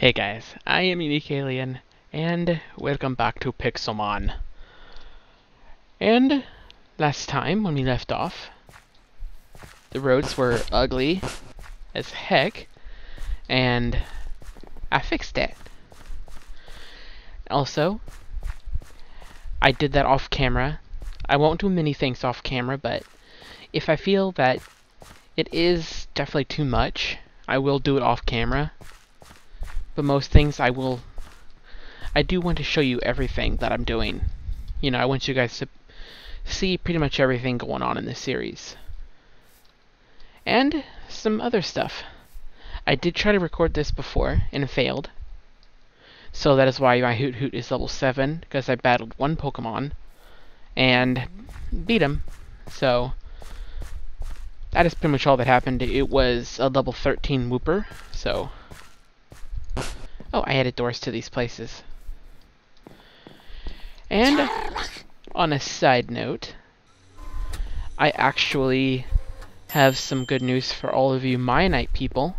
Hey guys, I am Unique Alien, and welcome back to Pixelmon. And last time, when we left off, the roads were ugly as heck, and I fixed it. Also, I did that off camera. I won't do many things off camera, but if I feel that it is definitely too much, I will do it off camera but most things I will I do want to show you everything that I'm doing. You know, I want you guys to see pretty much everything going on in this series. And some other stuff. I did try to record this before and failed. So that is why my Hoothoot is level 7, because I battled one Pokemon and beat him. So that is pretty much all that happened. It was a level 13 Wooper, so Oh, I added doors to these places. And uh, on a side note, I actually have some good news for all of you Knight people.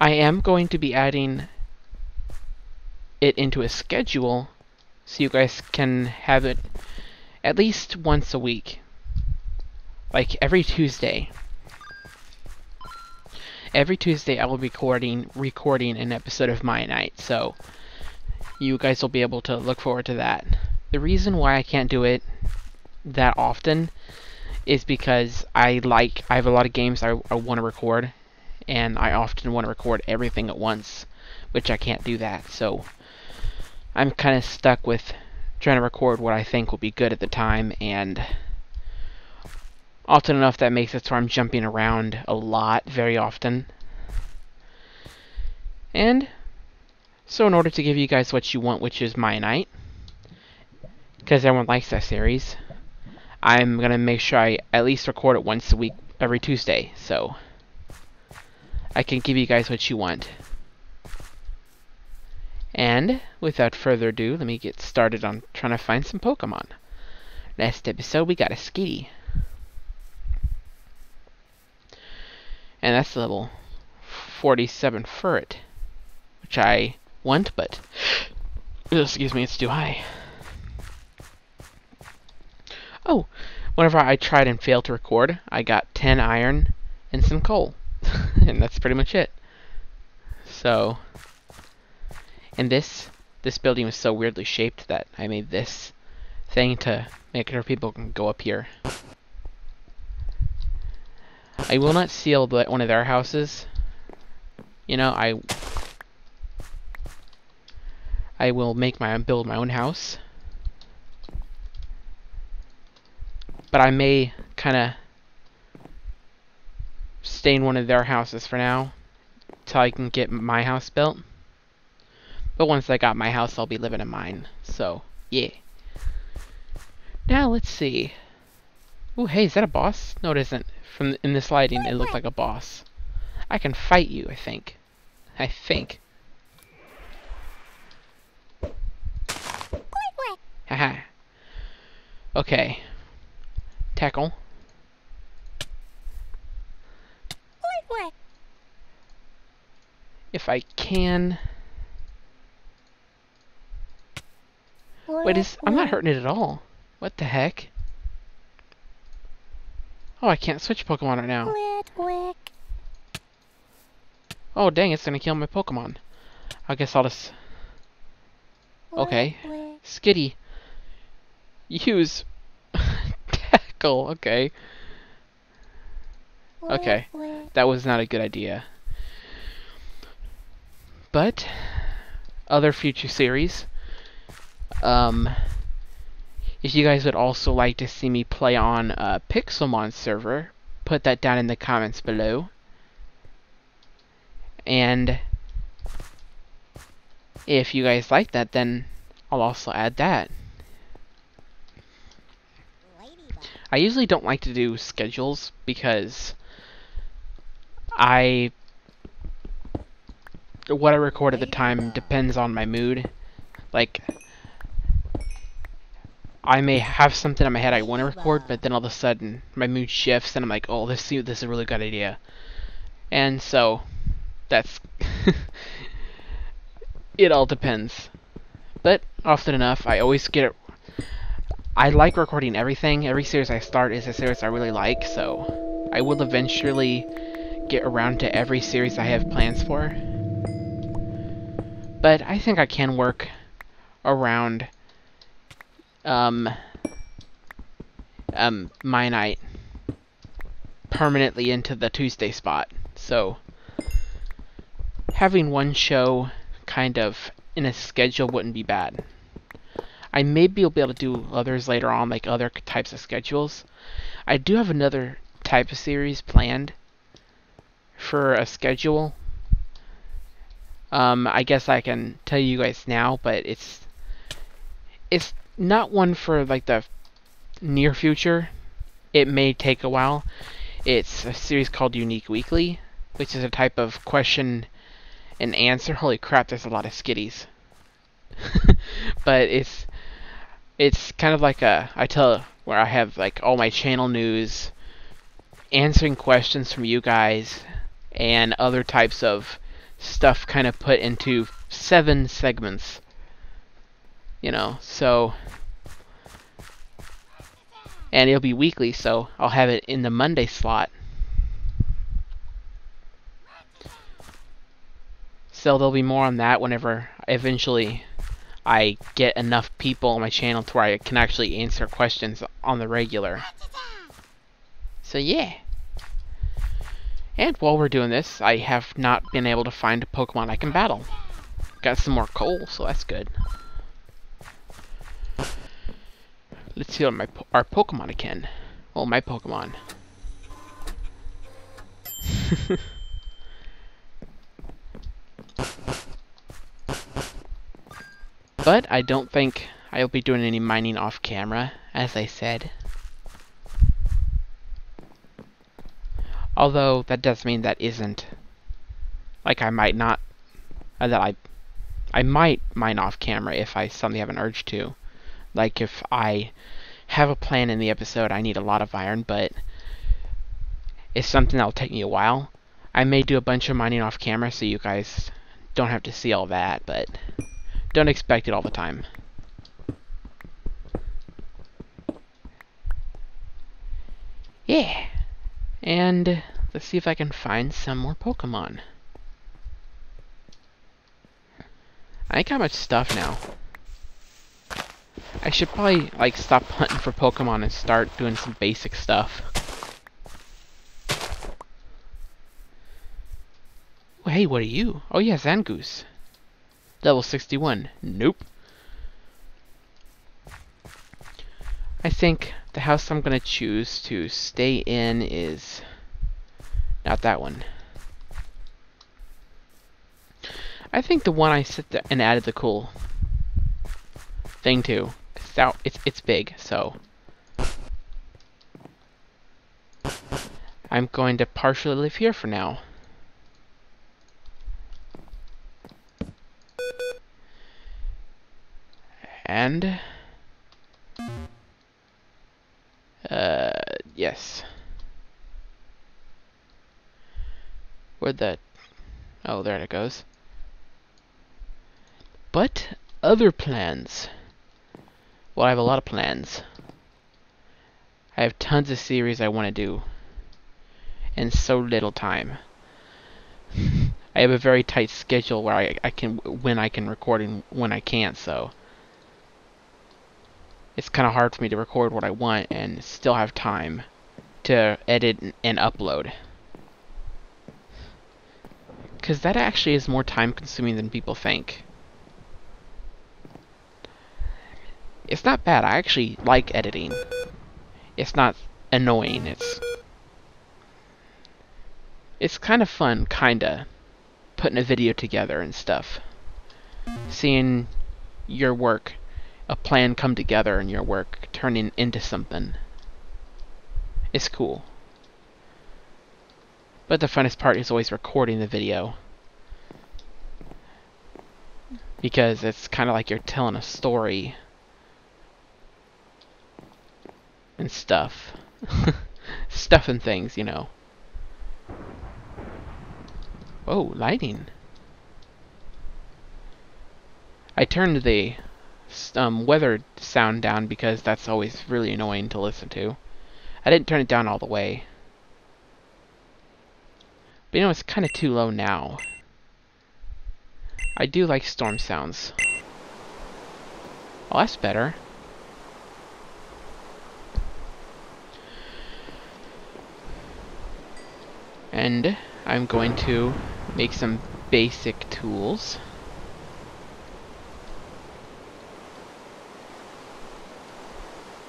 I am going to be adding it into a schedule so you guys can have it at least once a week. Like every Tuesday every Tuesday I will be recording recording an episode of Mianite, so you guys will be able to look forward to that. The reason why I can't do it that often is because I like I have a lot of games I, I want to record, and I often want to record everything at once, which I can't do that. So I'm kind of stuck with trying to record what I think will be good at the time and often enough that makes it so I'm jumping around a lot very often. And so in order to give you guys what you want, which is Mianite, because everyone likes that series, I'm going to make sure I at least record it once a week, every Tuesday, so I can give you guys what you want. And, without further ado, let me get started on trying to find some Pokemon. Last episode, we got a Skitty. And that's level 47 Furret. Which I want, but... Excuse me, it's too high. Oh! Whenever I tried and failed to record, I got 10 iron and some coal. and that's pretty much it. So... And this... This building was so weirdly shaped that I made this thing to make sure people can go up here. I will not seal the, one of their houses. You know, I I will make my build my own house. But I may kind of stay in one of their houses for now Till I can get my house built. But once I got my house, I'll be living in mine. So, yeah. Now, let's see. Ooh, hey, is that a boss? No, it isn't. From in this lighting, it looked like a boss. I can fight you, I think. I think. Haha. okay. Tackle. If I can... Wait, is... I'm not hurting it at all. What the heck? Oh, I can't switch Pokemon right now. Oh, dang, it's gonna kill my Pokemon. I guess I'll just... Okay. Skitty. Use... Tackle, okay. Okay. That was not a good idea. But, other future series. Um, if you guys would also like to see me play on a Pixelmon server, put that down in the comments below. And if you guys like that, then I'll also add that. I usually don't like to do schedules because I what I record at the time depends on my mood. Like I may have something in my head I want to record, but then all of a sudden my mood shifts and I'm like, oh, this this is a really good idea. And so that's it all depends. But often enough, I always get it. I like recording everything. Every series I start is a series I really like, so I will eventually get around to every series I have plans for. But I think I can work around um, um, Mianite permanently into the Tuesday spot. So having one show kind of in a schedule wouldn't be bad. I maybe will be able to do others later on, like other types of schedules. I do have another type of series planned for a schedule. Um, I guess I can tell you guys now, but it's it's not one for like the near future. It may take a while. It's a series called Unique Weekly, which is a type of question and answer. Holy crap, there's a lot of skitties. but it's it's kind of like a I tell where I have like all my channel news, answering questions from you guys, and other types of stuff kind of put into seven segments. You know, so and it'll be weekly, so I'll have it in the Monday slot. So there'll be more on that whenever eventually I get enough people on my channel to where I can actually answer questions on the regular. So yeah. And while we're doing this, I have not been able to find a Pokemon I can battle. Got some more coal, so that's good. Let's see what my our Pokemon can. Well, my Pokemon. but I don't think I'll be doing any mining off camera, as I said. Although, that does mean that isn't... Like, I might not... Uh, that I... I might mine off camera if I suddenly have an urge to. Like if I have a plan in the episode, I need a lot of iron, but it's something that'll take me a while. I may do a bunch of mining off camera so you guys don't have to see all that, but don't expect it all the time. Yeah. And let's see if I can find some more Pokemon. I got much stuff now. I should probably, like, stop hunting for Pokemon and start doing some basic stuff. Hey, what are you? Oh, yeah, Zangoose. Level 61. Nope. I think the house I'm going to choose to stay in is not that one. I think the one I sit and added the cool thing to. Out it's it's big, so I'm going to partially live here for now. And uh yes. Where'd that Oh, there it goes. But other plans. Well, I have a lot of plans. I have tons of series I want to do. And so little time. I have a very tight schedule where I, I can when I can record and when I can't, so it's kind of hard for me to record what I want and still have time to edit and upload. Because that actually is more time consuming than people think. It's not bad. I actually like editing. It's not annoying. It's it's kind of fun, kinda, putting a video together and stuff. Seeing your work, a plan come together and your work turning into something. It's cool. But the funnest part is always recording the video. Because it's kind of like you're telling a story and stuff. stuff and things, you know. Oh, lighting. I turned the um, weather sound down because that's always really annoying to listen to. I didn't turn it down all the way. But you know, it's kind of too low now. I do like storm sounds. Oh, that's better. And I'm going to make some basic tools.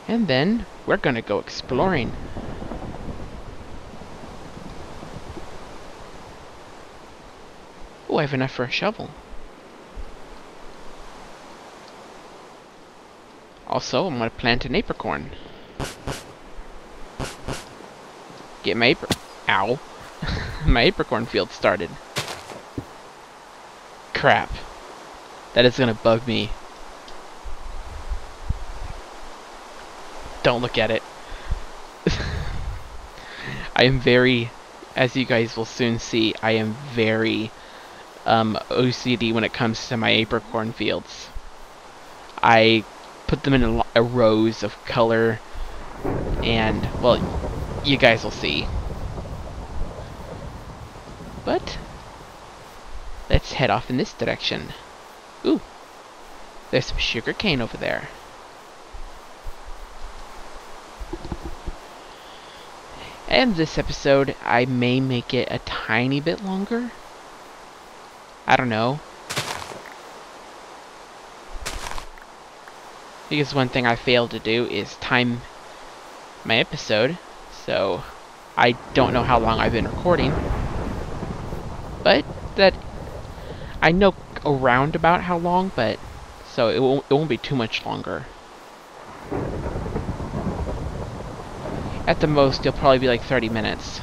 And then we're gonna go exploring. Oh, I have enough for a shovel. Also, I'm gonna plant an apricorn. Get my apron. Ow. My apricorn field started. Crap. That is gonna bug me. Don't look at it. I am very, as you guys will soon see, I am very um, OCD when it comes to my apricorn fields. I put them in a, a rows of color, and, well, you guys will see. But, let's head off in this direction. Ooh, there's some sugar cane over there. And this episode, I may make it a tiny bit longer. I don't know. Because one thing I failed to do is time my episode, so I don't know how long I've been recording. But that I know around about how long, but so it won't, it won't be too much longer. At the most, it'll probably be like 30 minutes.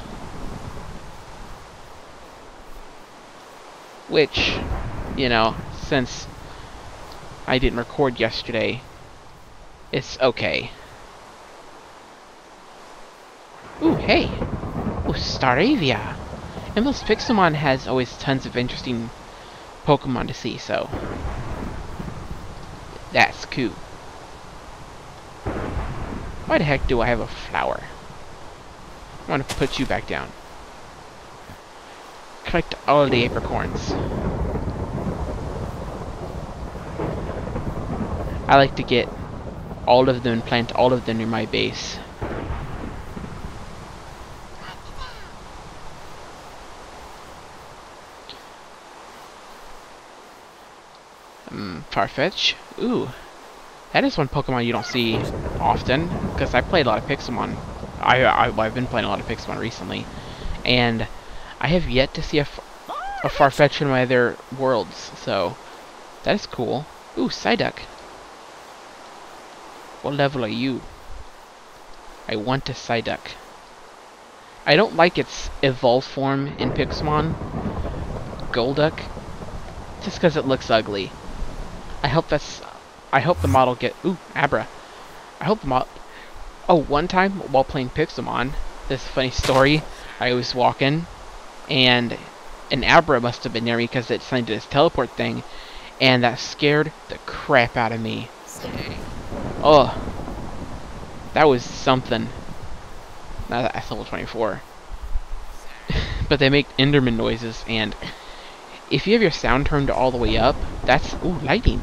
Which, you know, since I didn't record yesterday, it's okay. Ooh, hey! Ooh, Staravia! And this Pixelmon has always tons of interesting Pokemon to see, so... That's cool. Why the heck do I have a flower? I want to put you back down. Collect all the apricorns. I like to get all of them and plant all of them near my base. Farfetch. Ooh. That is one Pokemon you don't see often, because I played a lot of Pixelmon I, I, have been playing a lot of Pixelmon recently, and I have yet to see a, a Farfetch in my other worlds, so that is cool. Ooh, Psyduck. What level are you? I want a Psyduck. I don't like its evolved form in Pixelmon, Golduck, just because it looks ugly. I hope that's... I hope the model get... Ooh, Abra. I hope the model... Oh, one time while playing Pixelmon, this funny story, I was walking, and an Abra must have been near me because it signed this teleport thing, and that scared the crap out of me. Oh, that was something. Now that's level 24. but they make Enderman noises, and if you have your sound turned all the way up, that's, ooh, lighting.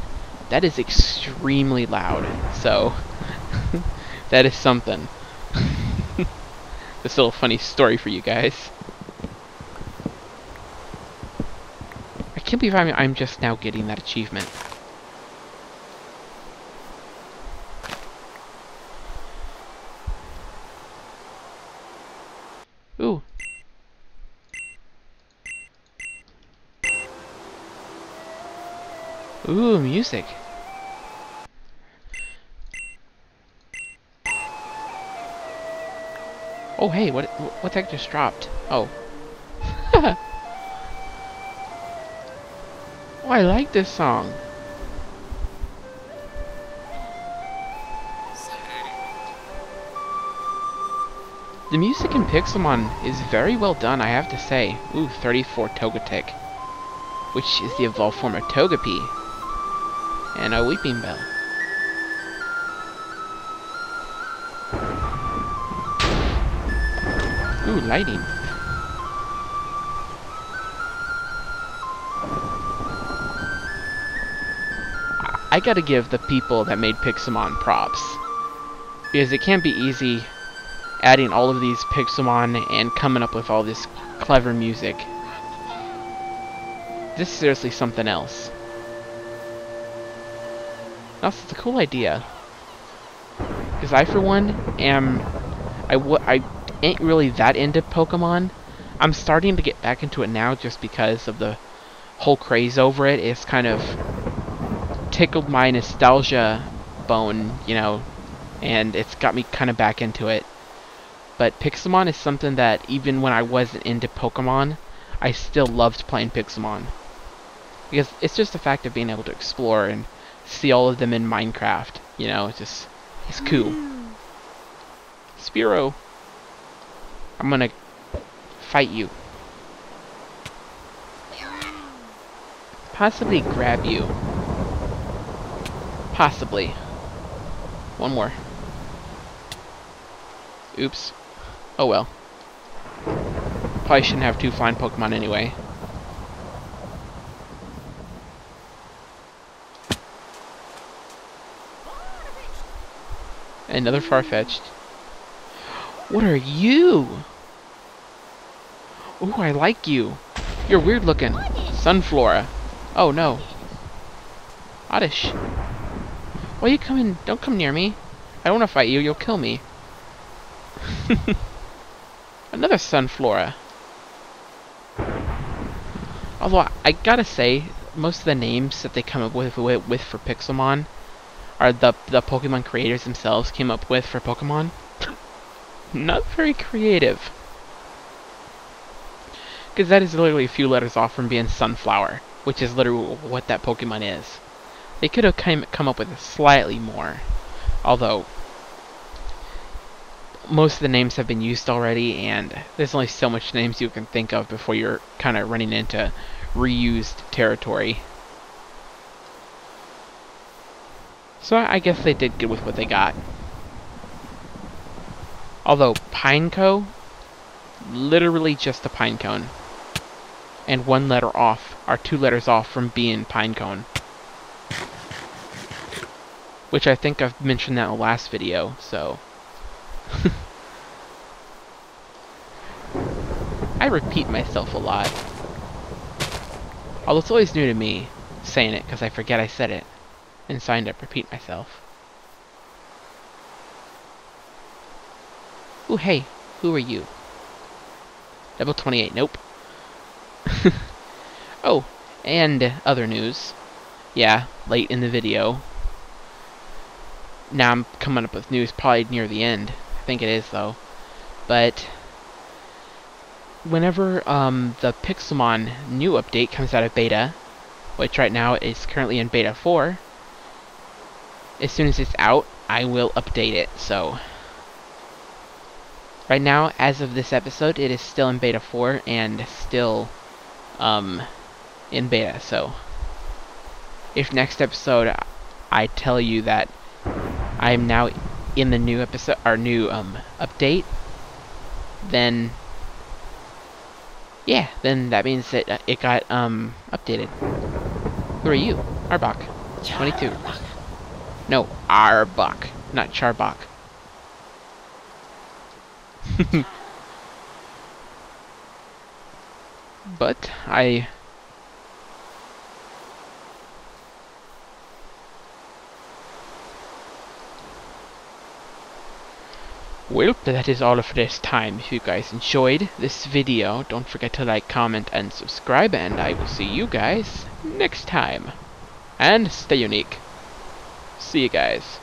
That is extremely loud, so... That is something. this little funny story for you guys. I can't believe I'm, I'm just now getting that achievement. Ooh. Ooh, music. Oh, hey, what what the heck just dropped? Oh. oh, I like this song. The music in Pixelmon is very well done, I have to say. Ooh, 34 Togetic. Which is the evolved form of Togepi. And a Weepinbell. Ooh, lighting. I gotta give the people that made Pixelmon props. Because it can't be easy adding all of these Pixelmon and coming up with all this clever music. This is seriously something else. That's a cool idea. Because I, for one, am... I, I ain't really that into Pokemon. I'm starting to get back into it now just because of the whole craze over it. It's kind of tickled my nostalgia bone, you know, and it's got me kind of back into it. But Pixelmon is something that even when I wasn't into Pokemon, I still loved playing Pixelmon. Because it's just the fact of being able to explore and see all of them in Minecraft. You know, it's just, it's cool. Spearow, I'm gonna fight you. Possibly grab you. Possibly. One more. Oops. Oh well. Probably shouldn't have two flying Pokemon anyway. Another Farfetch'd. What are you? Ooh, I like you. You're weird looking. Sunflora. Oh no. Oddish. Why you coming? Don't come near me. I don't want to fight you. You'll kill me. Another Sunflora. Although, I gotta say, most of the names that they come up with, with for Pixelmon are the, the Pokemon creators themselves came up with for Pokemon. Not very creative. Because that is literally a few letters off from being Sunflower, which is literally what that Pokemon is. They could have come up with slightly more, although most of the names have been used already, and there's only so much names you can think of before you're kind of running into reused territory. So I guess they did good with what they got. Although Pineco, literally just a pine cone. And one letter off, or two letters off from being Pinecone. Which I think I've mentioned that in the last video, so... I repeat myself a lot. Although it's always new to me, saying it, because I forget I said it. And signed up repeat myself. Ooh, hey, who are you? Level 28, nope. oh, and other news. Yeah, late in the video. Now I'm coming up with news probably near the end. I think it is, though. But, whenever um, the Pixelmon new update comes out of beta, which right now is currently in beta 4, as soon as it's out, I will update it, so... Right now, as of this episode, it is still in beta 4 and still um, in beta, so... If next episode I tell you that I am now in the new episode, our new um, update, then yeah, then that means that uh, it got um updated. Who are you? Arbok. 22. No, Arbok, not Charbok. but I Well, that is all for this time. If you guys enjoyed this video, don't forget to like, comment, and subscribe, and I will see you guys next time. And stay unique. See you guys.